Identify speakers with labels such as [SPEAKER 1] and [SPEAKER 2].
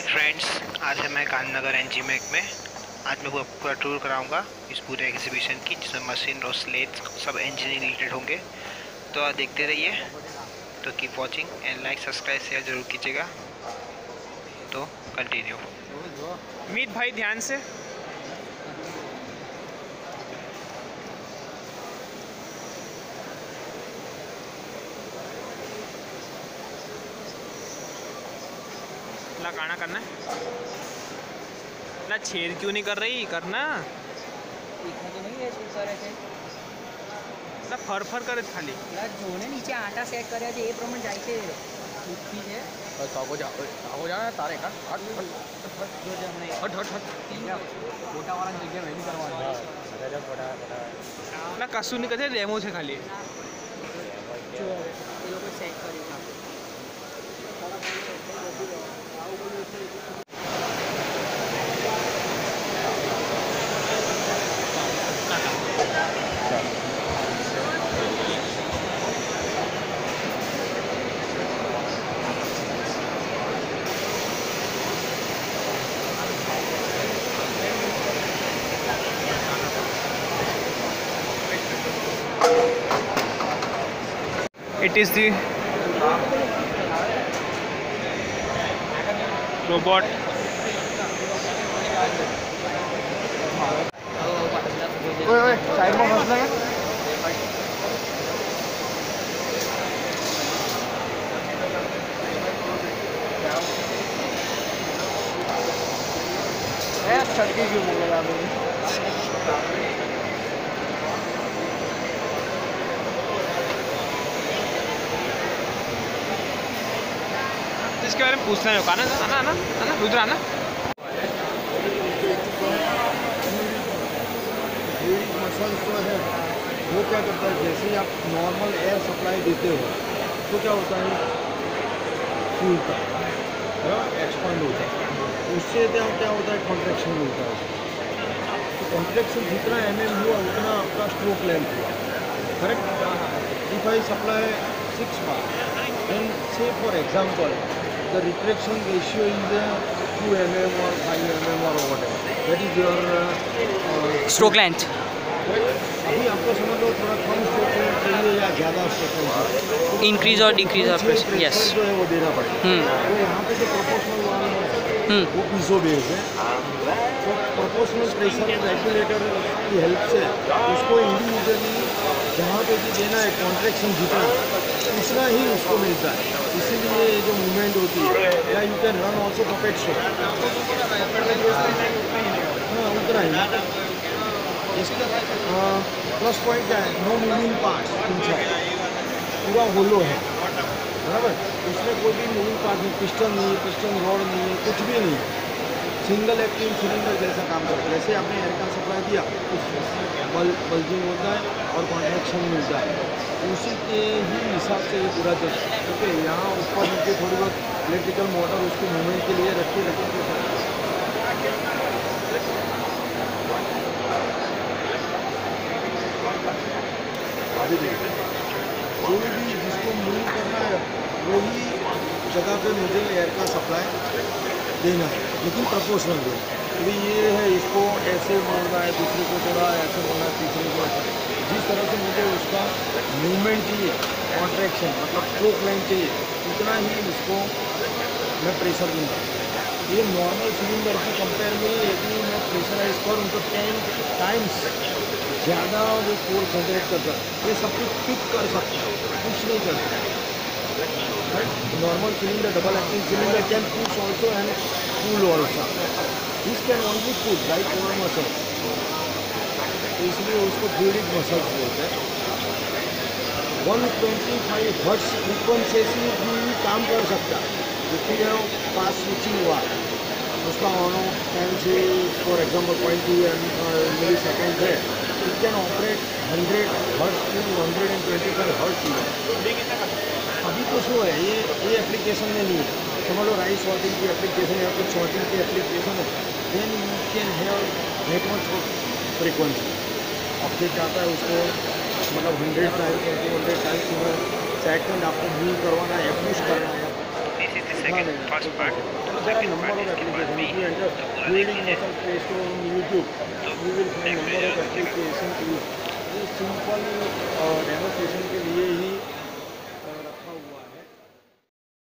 [SPEAKER 1] Hi friends आज है मैं गांधीनगर एन जी मैक में। आज मैं पूरा टूर कराऊँगा इस पूरे एग्जीबिशन की, जिसमें मशीन और स्लेट सब इंजीनियरिंग रिलेटेड होंगे। तो आप देखते रहिए। तो keep watching and like subscribe share ज़रूर कीजिएगा। तो कंटिन्यू मीत भाई, ध्यान से। ला काना करना है ला छेद क्यों नहीं कर रही करना
[SPEAKER 2] दिखा तो नहीं है શું કરે છે
[SPEAKER 1] ला फर फर करे खाली
[SPEAKER 2] પેલા જોને નીચે આટા સેટ કર્યા છે એ પ્રમાણે જાય છે ઉઠી છે
[SPEAKER 3] બસ આવો જા આવો જા ને તારે હટ હટ હટ હટ
[SPEAKER 2] જો જે હમણાં
[SPEAKER 3] હટ હટ હટ મોટાવાળાની જગ્યાએ વહેલી કરવાની
[SPEAKER 1] લા કશું નહીં કરે ડેમો છે ખાલી
[SPEAKER 2] જો હવે એ લોકો સેટ કર્યું
[SPEAKER 1] it is the robot
[SPEAKER 3] Wait, wait, I'm going to give you a little bit.
[SPEAKER 1] इसके बारे में पूछना नहीं होगा ना आना आना आना उधर आना।
[SPEAKER 4] मसल जो है वो क्या करता है? जैसे ही आप नॉर्मल एयर सप्लाई देते हो तो क्या होता है? फूलता है एक्सपांड होता है। उससे क्या क्या होता है? कॉन्ट्रेक्शन मिलता है। तो कॉन्ट्रेक्शन जितना एम एम हुआ उतना आपका स्ट्रोक लेंथ हुआ। Correct if I supply six bar and से for example the retraction ratio is uh, 2 mm or 5 mm or whatever. That is your uh, uh,
[SPEAKER 2] stroke length.
[SPEAKER 4] अभी आपको समझ लो थोड़ा कम स्ट्रोक चाहिए या ज़्यादा स्ट्रोक
[SPEAKER 2] इंक्रीज और डिक्रीज और यस
[SPEAKER 4] जो है वो देना पड़ेगा। तो यहाँ पे जो प्रोपोर्शनल है वो पीजो बेस है। तो प्रोपोर्शनल प्रेशर रेगुलेटर की हेल्प से उसको इंडिविजुअली जहाँ पे भी देना है कॉन्ट्रेक्शन जितना, उतना ही उसको मिलता है। इसीलिए जो मूवमेंट होती है, या you can run also puppet show हाँ उतना ही। प्लस पॉइंट क्या है? नो मूविंग पार्ट पूरा होलो है। बराबर? इसमें कोई भी मूविंग पार्ट नहीं पिस्टन नहीं है पिस्टन रॉड नहीं है कुछ भी नहीं। है सिंगल एक्टिंग सिलेंडर जैसा काम करता है। जैसे आपने एयर का सप्लाई दिया बल बल्जिंग होता है और कॉन्ट्रेक्शन मिलता है, उसी के ही हिसाब से ये पूरा चल क्योंकि यहाँ ऊपर नीचे थोड़ी बहुत इलेक्ट्रिकल मोटर उसको मूवमेंट के लिए रखी रखी अभी कोई भी जिसको मूव करना है, वही जगह पे मुझे एयर का सप्लाई देना है। लेकिन प्रपोर्शनल है अभी ये है, इसको ऐसे मोड़ना है, दूसरे को थोड़ा ऐसे मोड़ना है, तीसरे को ऐसे। जिस तरह से मुझे उसका मूवमेंट चाहिए कॉन्ट्रैक्शन मतलब स्ट्रोक लाइन चाहिए, उतना ही उसको मैं प्रेशर दूँगा। ये नॉर्मल सिलेंडर की कंपेयर में यदि मैं प्रेशराइज करूँ तो टेन टाइम्स ज़्यादा वो फोर्स जनरेट करता ये सब कुछ पिक कर सकता कुछ नहीं कर सकता normal cylinder double acting cylinder can push also and cool also this can only push like over muscle तो इसलिए उसको फ्लूडिक मसल्स बोलते हैं। One twenty five hertz frequency भी काम कर सकता जितनी है पास स्विचिंग हुआ। उसका ऑन ऑफ़ टाइम से for example point two millisecond है। It can operate hundred hertz to hundred and twenty five hertz अभी तो शो है, ये ये एप्लीकेशन में नहीं है। समझ लो राइस सॉर्टिंग की एप्लीकेशन या कुछ सॉर्टिंग की एप्लीकेशन है then you can have net much frequency अब फिर जाता है उसको मतलब हंड्रेड टाइम्स या टू हंड्रेड टाइम्स में सेकंड आपको मूव करवाना है पुश करना है। Building muscle play store on YouTube, you